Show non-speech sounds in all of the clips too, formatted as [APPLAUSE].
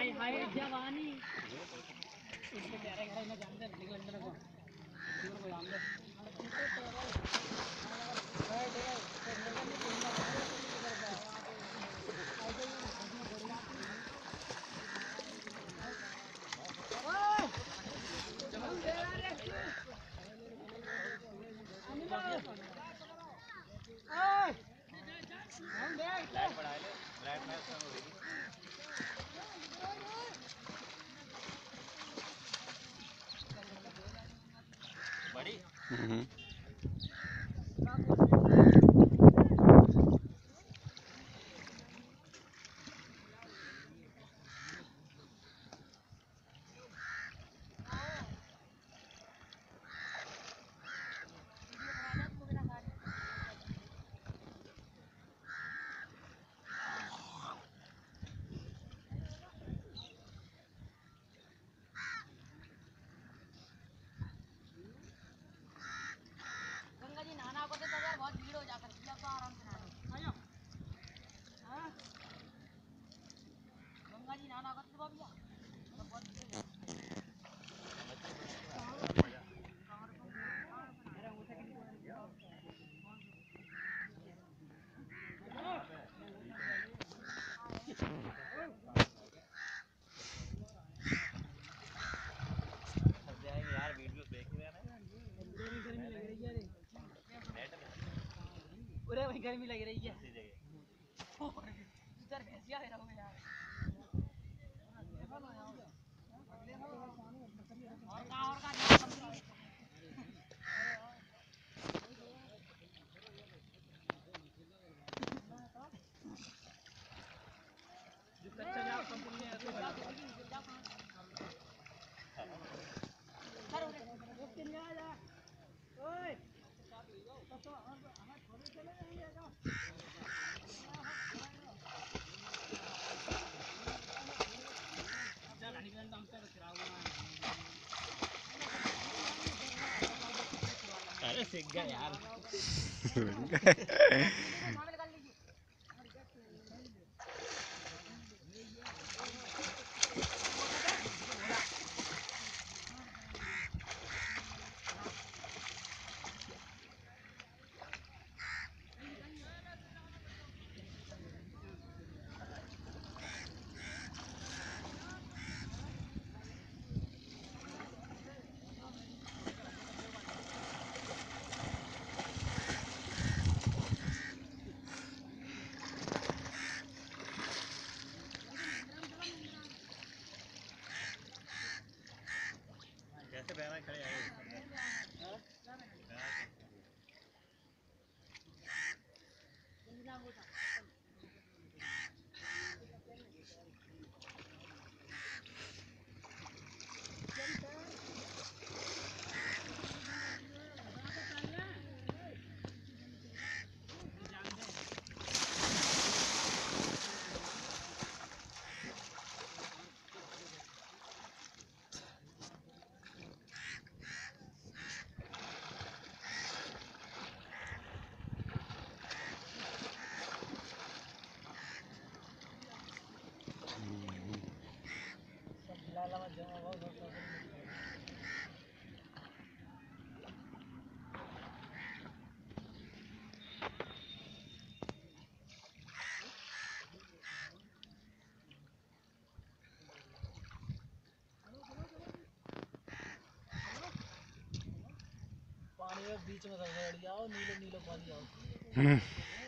हाय हाय जवानी इसके प्यारे घर में जानते हैं जानते हम्म। Mm-hmm. वही गर्मी लग रही है। इधर है यार। और का और का जो कच्चा कंपनी में Gaya. [LAUGHS] पानी बीच में जाओ नीले नीले पानी आओ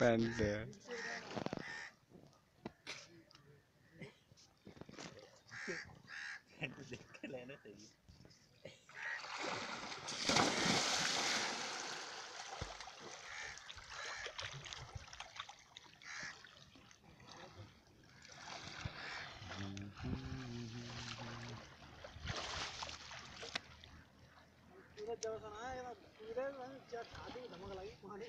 Ben de. ಜನ ಏನಾದ್ರು ಇದೇ ಚಾ ಚಾಟಿ ನಮಗೆ ಲೈಕ್ ಮಾಡಿ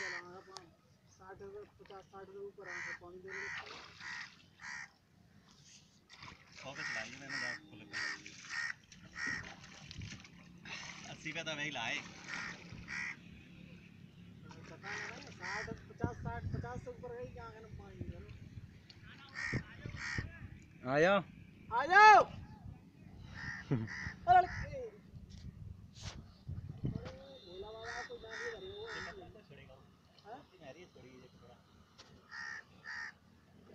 साठ रुपये पचास साठ रुपये ऊपर आना पानी देने सौ पे चलाइए मैंने जाकर फुल अस्सी पे तो वही लाए साठ पचास साठ पचास से ऊपर गई क्या करना पानी देने आया। आ जाओ [LAUGHS]